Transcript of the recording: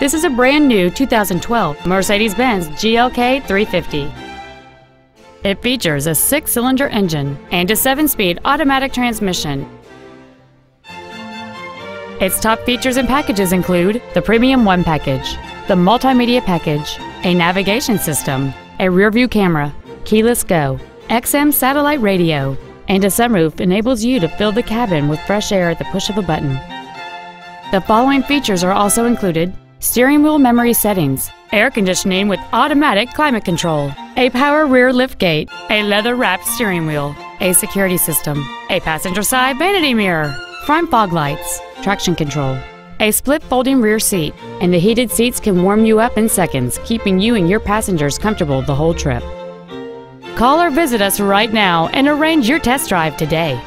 This is a brand new 2012 Mercedes-Benz GLK 350. It features a six-cylinder engine and a seven-speed automatic transmission. Its top features and packages include the Premium One package, the Multimedia package, a navigation system, a rear-view camera, keyless go, XM satellite radio, and a sunroof enables you to fill the cabin with fresh air at the push of a button. The following features are also included steering wheel memory settings, air conditioning with automatic climate control, a power rear liftgate, a leather wrapped steering wheel, a security system, a passenger side vanity mirror, front fog lights, traction control, a split folding rear seat, and the heated seats can warm you up in seconds, keeping you and your passengers comfortable the whole trip. Call or visit us right now and arrange your test drive today.